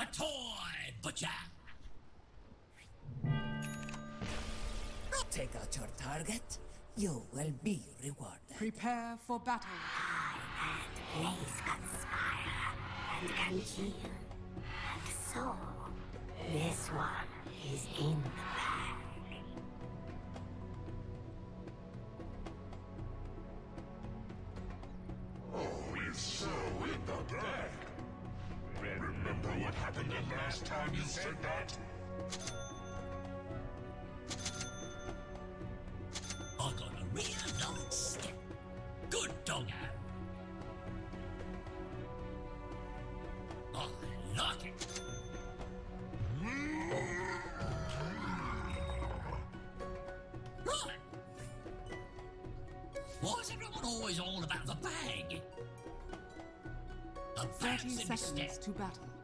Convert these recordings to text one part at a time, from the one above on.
the toy butcher. Take out your target. You will be rewarded. Prepare for battle. Please conspire and congeal. And so, this one is in the said that? I got a real nice step. Good doggo. I like it. Right. Why is everyone always all about the bag? A 30 seconds to battle.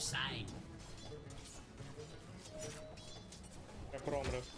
Whatever you say. Я промрив.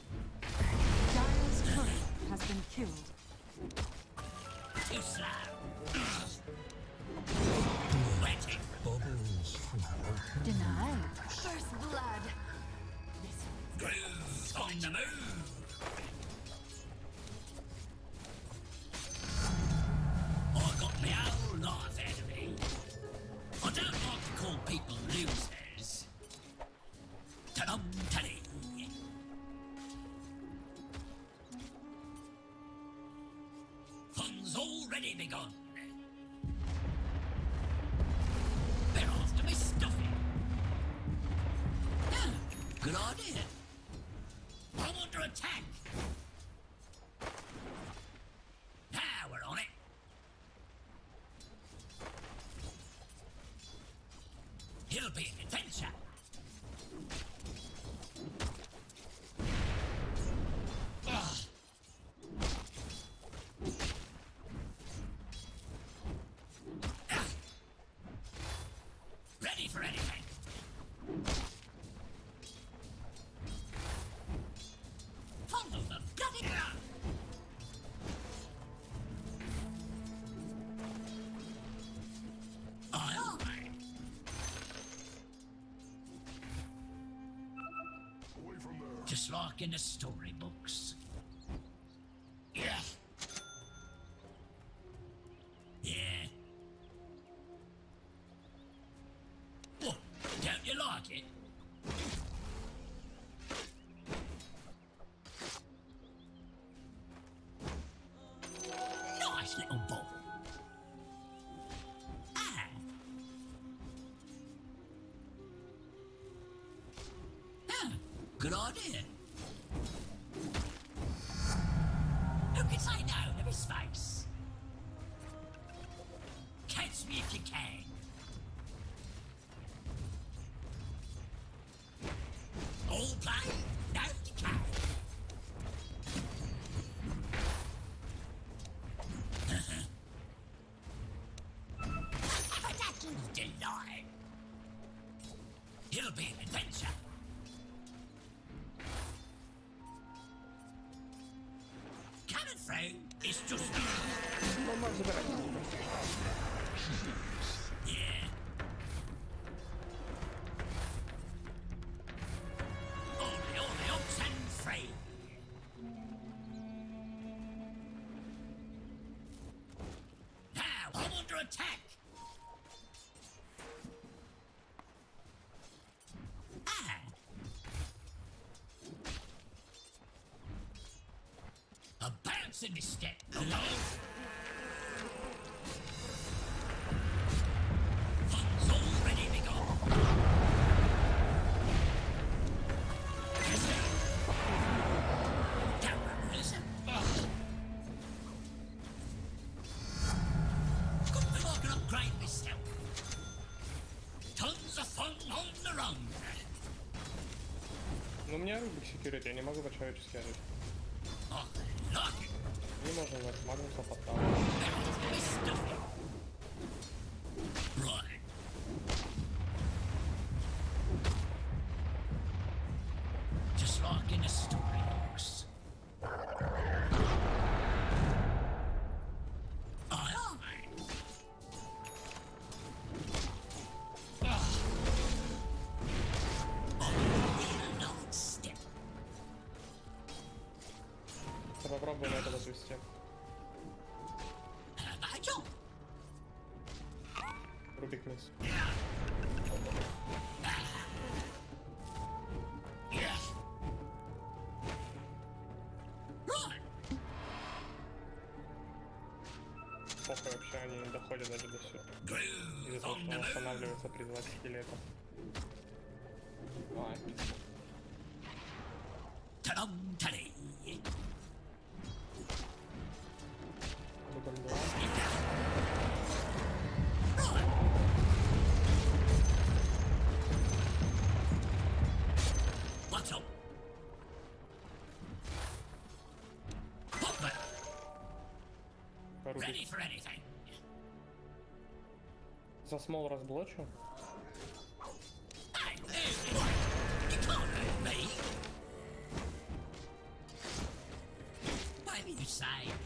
Already begun. They're after me stuffing. Yeah, good idea. I'm under attack. Just like in the storybooks. Yeah. Yeah. What? Don't you like it? Good idea. Eh? Who can say no to his face? Catch me if you can. All play, no decay. Delight. of fun on the run. Ну, у меня рубик security, я не могу по-человечески жить. nie może, no Magnusa. Just lock in a story. попробуем этого свести. Рубик мисс. Вообще они не доходят даже до сюда. Из-за того, что он останавливается при 20 летах. Порубить. За смол разблочу. Side.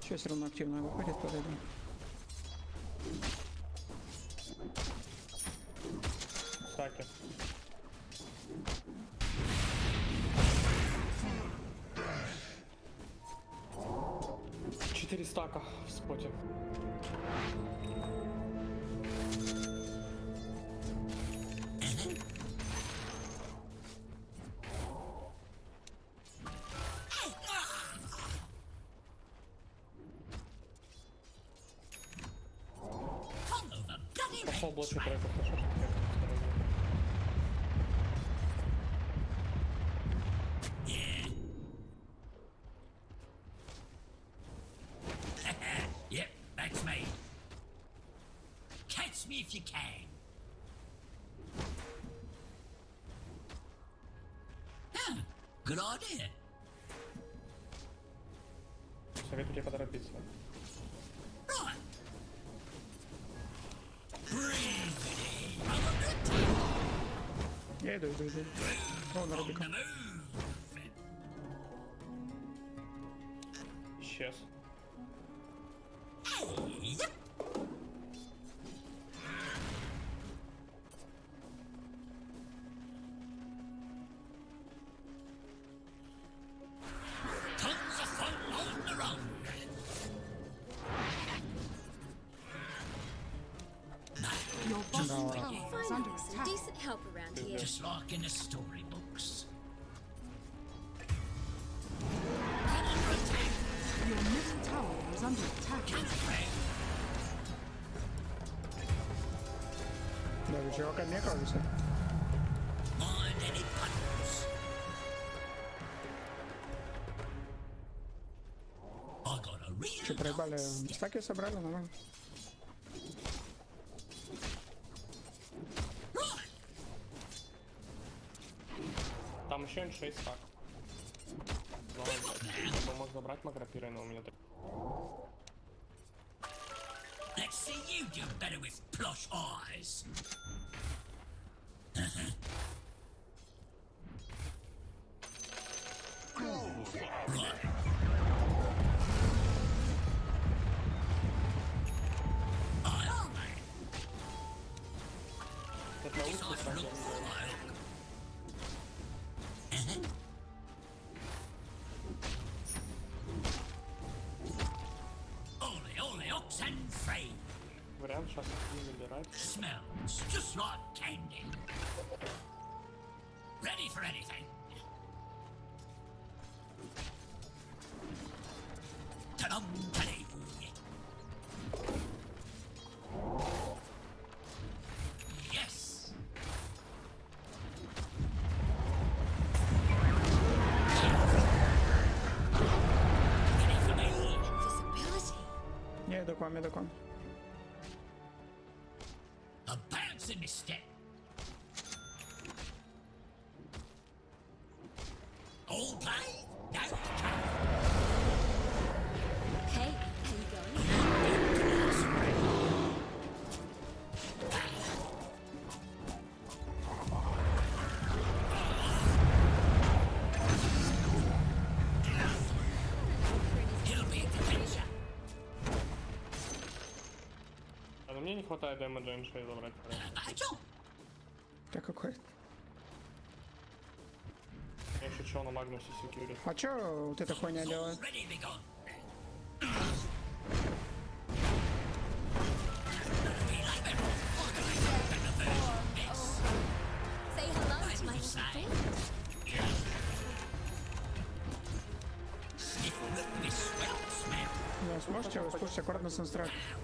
Все, все равно активно выходит, подойдем. Стаки. Четыре стака в споте. bloody Пошел red блочу trail. треков, хорошо, что я осторожно. Yeah. yep, that's me. Catch me if you can. Huh, good idea. Советую тебе поторопиться. Я иду, иду, иду. О, на Рубика. Сейчас. Got a real Че, проебали? Стаки собрали, нормально. Right. Там еще 6 стак. Давай, блядь. Я мог забрать макропиры, но у меня так... Let's see you do better with plush eyes. Mm-hmm. right. Ta-dum, ta-dee. Yes. Ready for me. хватает дэмэджа им шею забрать. Да какой? Я шучу на Магнусе секьюри. А чё вот эта хуйня делает? Да, сможете, спустя аккуратно с инстрактором.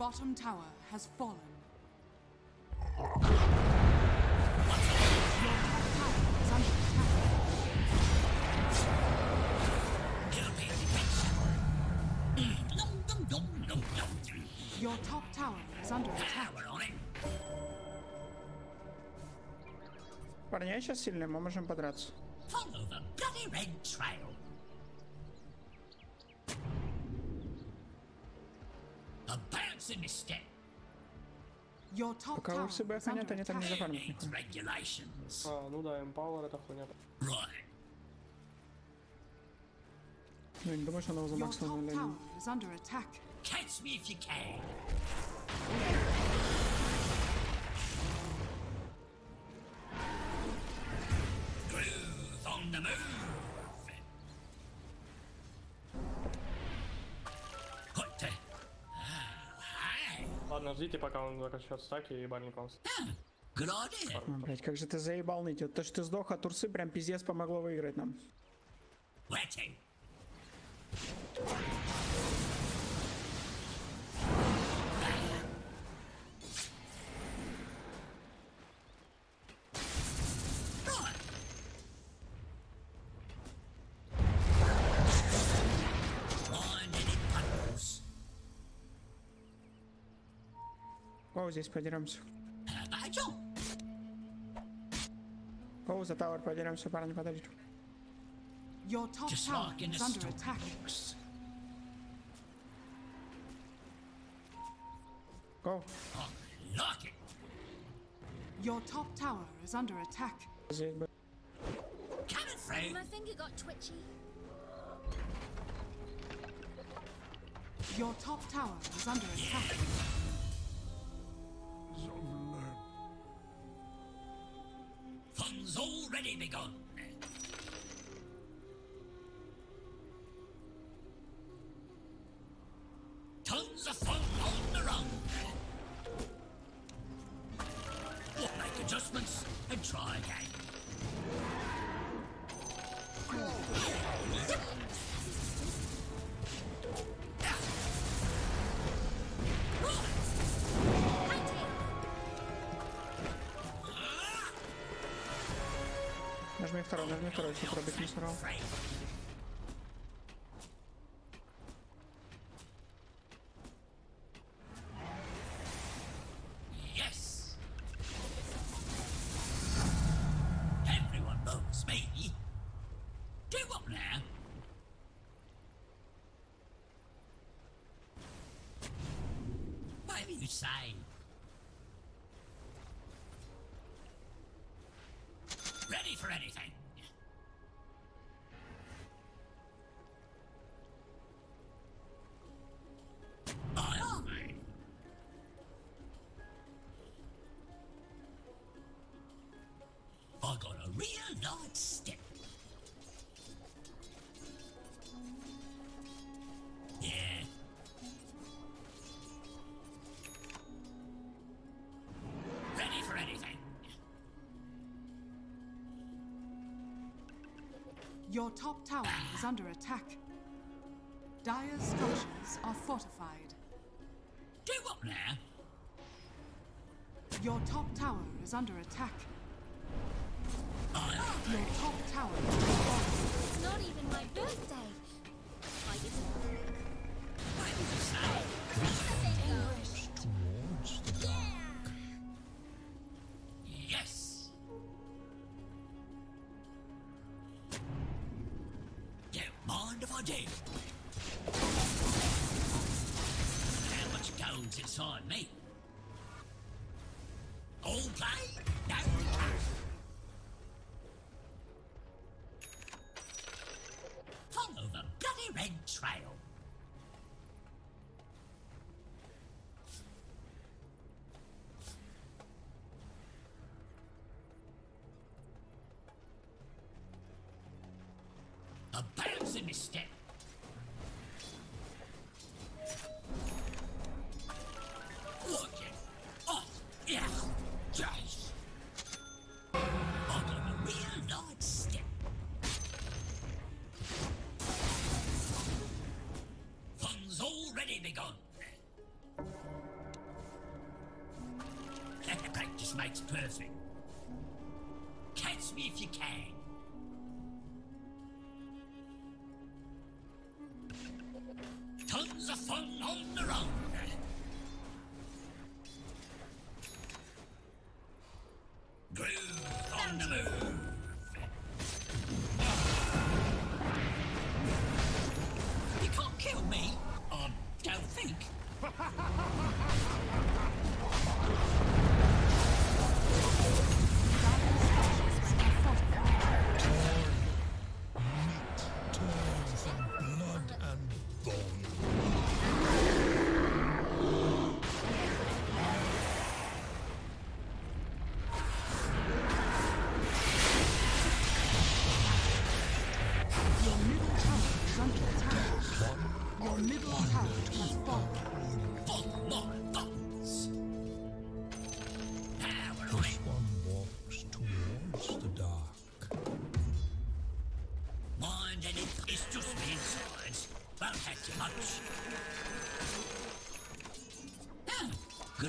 bottom tower has fallen. Your top tower is under attack. It'll be adventure. Mm, Nom, nom, nom, nom, nom. Your top tower is under attack. We're on it. Парни, я сейчас сильный, мы можем подраться. Follow the bloody red trail. Пока tower урсы is БФ нет, under они там не attack. зафармят Needs нихуя. regulations. А, ну да, Empower это хуйня. Right. Ну, не думаю, что она его Your замаксовала top на tower линии. is under attack. Catch me if you can. Ждите, пока он закачает стаки и ебальник вам. А, блядь, как же ты заебал ныть. Вот то, что ты сдох от Урсы, прям пиздец помогло выиграть нам. Where Оу, здесь подеремся. How about you? Оу, за тавер подеремся, парни, подождите. Your top Just tower like in the is under attack. storybooks. Гоу. I like it. Your top tower is under attack. Здесь бы. Coming through. My finger got twitchy. Your top tower is under attack. Already begun. Нажми второй, нажми второй, если пробить не сорвал. Your top tower is under attack. Dire's structures are fortified. Do what now? Your top tower is under attack. Aye, aye. Your top tower is falling. It's not even my birthday. I get Whatever you bounce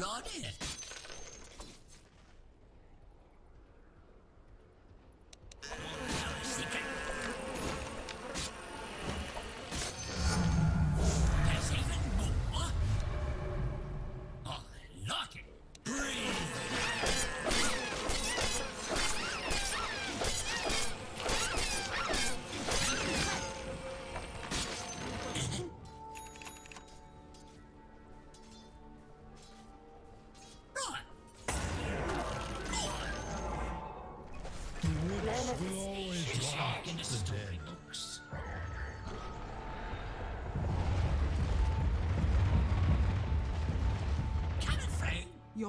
good idea.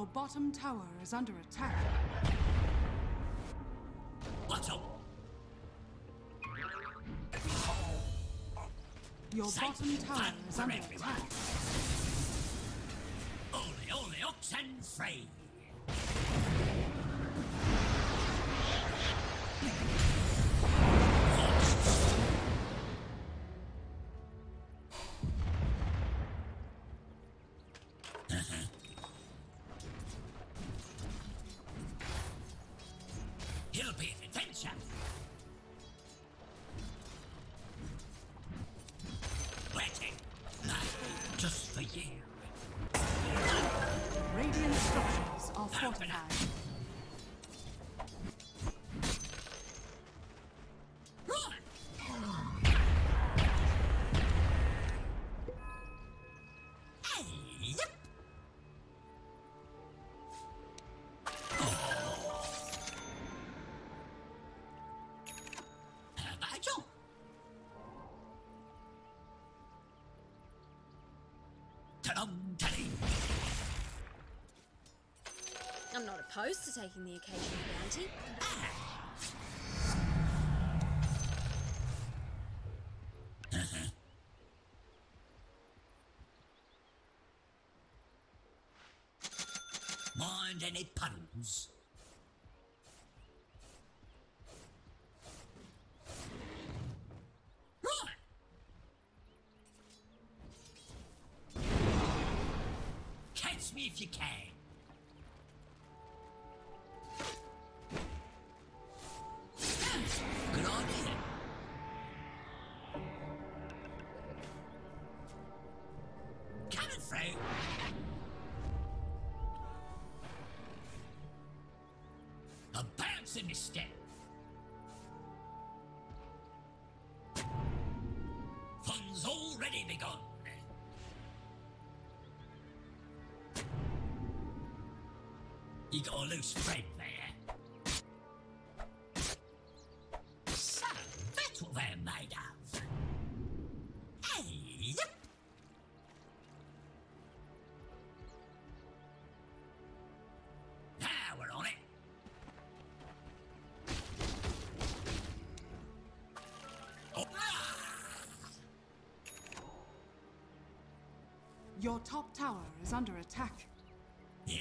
Your bottom tower is under attack. What's up? Your bottom tower is under attack. Only, only ox and free. Just for you. Radiant structures are fortified. Opposed to taking the occasional bounty. Mind any puddles? Catch me if you can. In. Fun's already begun. You got a loose friend Your top tower is under attack. Yeah.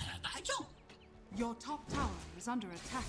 Uh, How? Your top tower is under attack.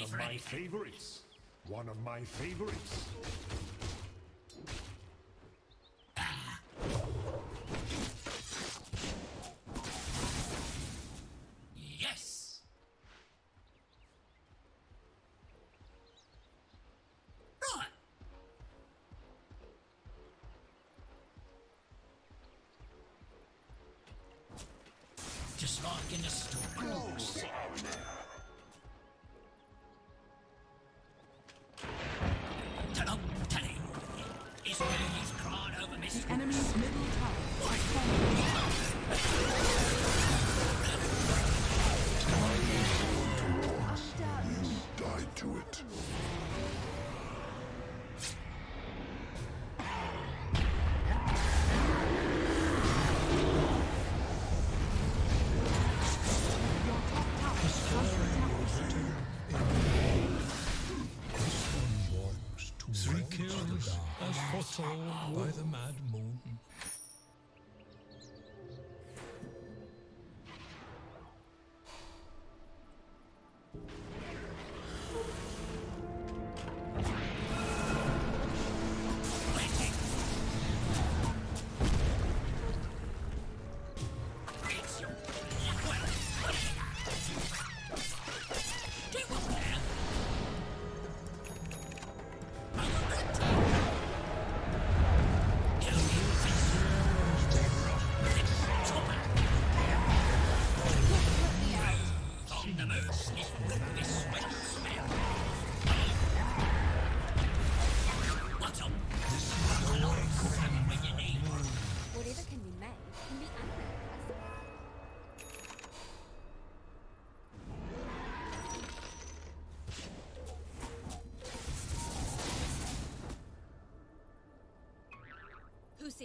One of my favorites. One of my favorites. Yes. Right. Just like in the storybooks. Ta-dum,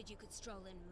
you could stroll in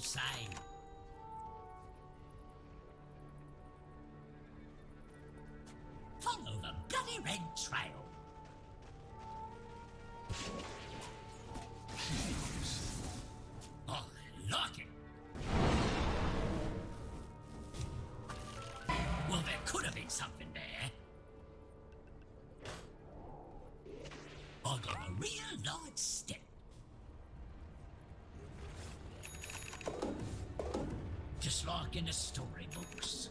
you sign. Follow the bloody red trail. Oh, lock it. Well, there could have been something there. I got a real large step. in the storybooks.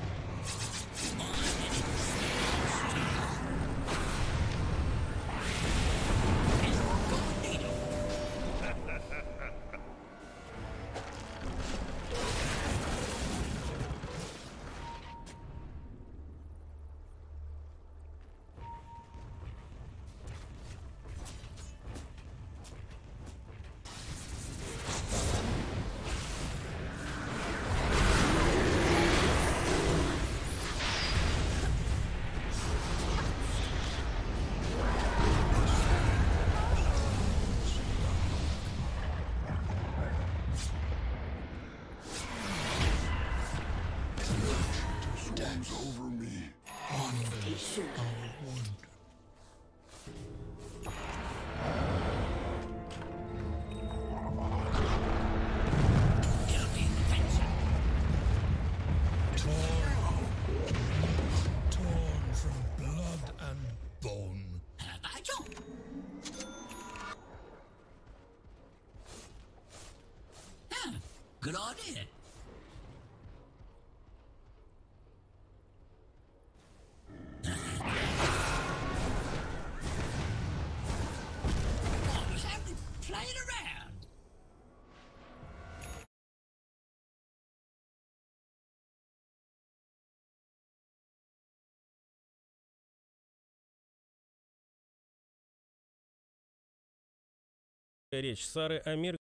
over me. On this, I Devastation. Речь. Сары Амир